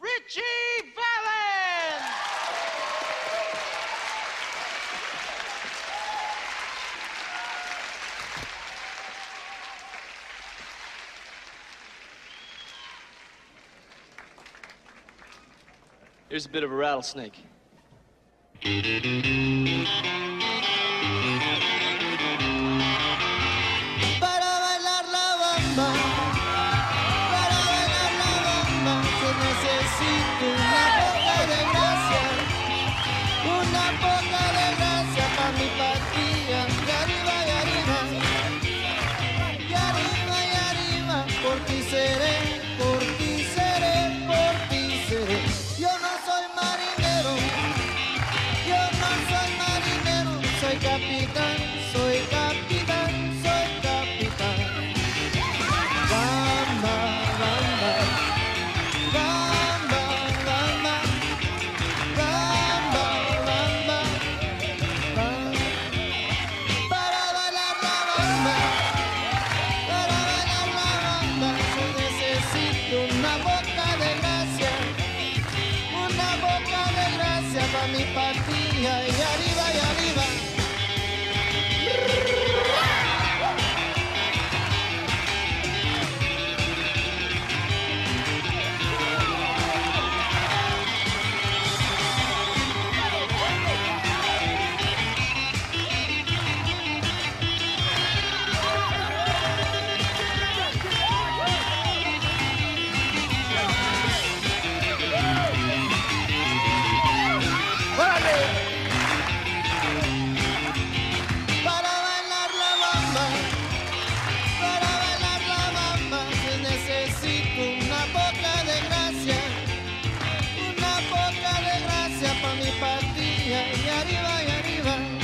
Ritchie Valens. Here's a bit of a rattlesnake. por ti seré. mi patilla y arriba y arriba. arriba y arriba.